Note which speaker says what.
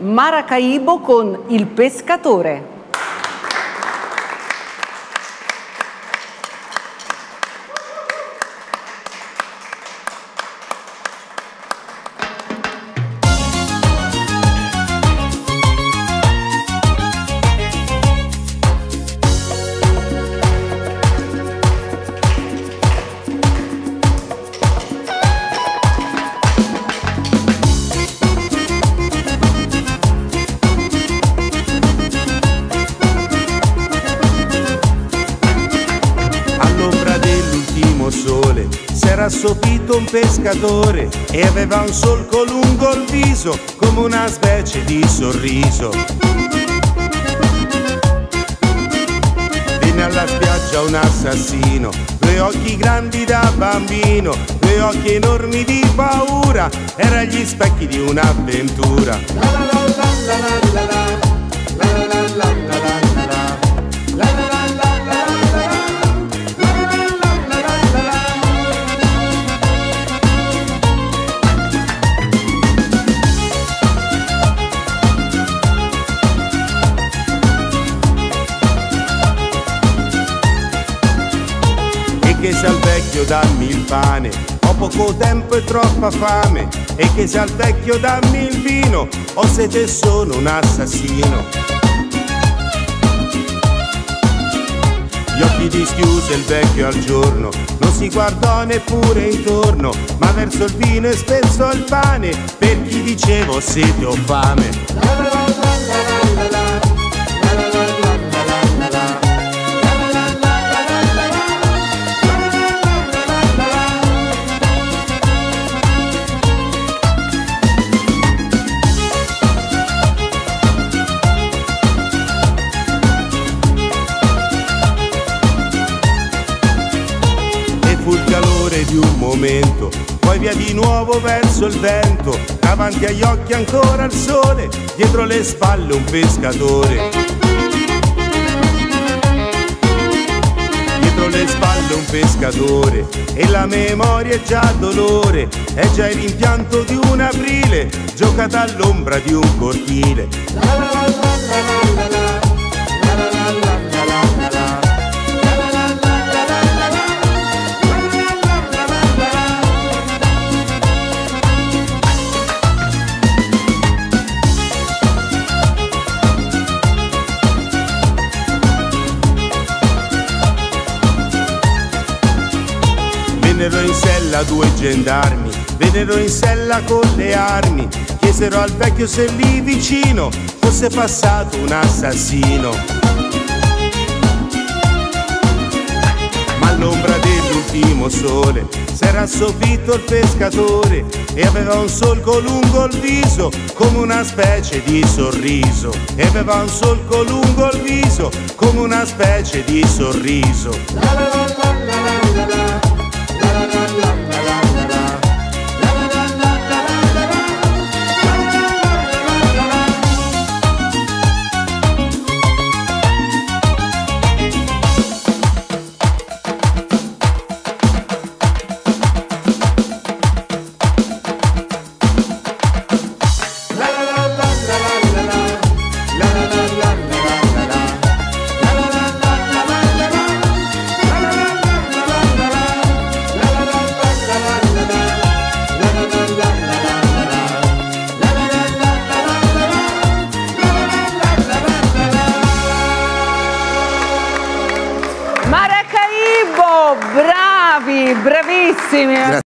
Speaker 1: Maracaibo con il pescatore.
Speaker 2: S'era assopito un pescatore e aveva un solco lungo il viso come una specie di sorriso. Venne alla spiaggia un assassino, due occhi grandi da bambino, due occhi enormi di paura, era gli specchi di un'avventura. e che se al vecchio dammi il pane. Ho poco tempo e troppa fame e che se al vecchio dammi il vino. Ho sete e sono un assassino. Gli occhi dischiuse il vecchio al giorno non si guardò neppure intorno ma verso il vino e spezzò il pane per chi dicevo ho sete o fame momento, poi via di nuovo verso il vento, davanti agli occhi ancora il sole, dietro le spalle un pescatore. Dietro le spalle un pescatore e la memoria è già dolore, è già il rimpianto di un aprile, giocata all'ombra di un cortile. Vennero in sella due gendarmi, vennero in sella con le armi, chiesero al vecchio se lì vicino fosse passato un assassino. Ma all'ombra dell'ultimo sole s'era assopito il pescatore e aveva un solco lungo il viso come una specie di sorriso. E aveva un solco lungo il viso come una specie di sorriso.
Speaker 1: 谢谢。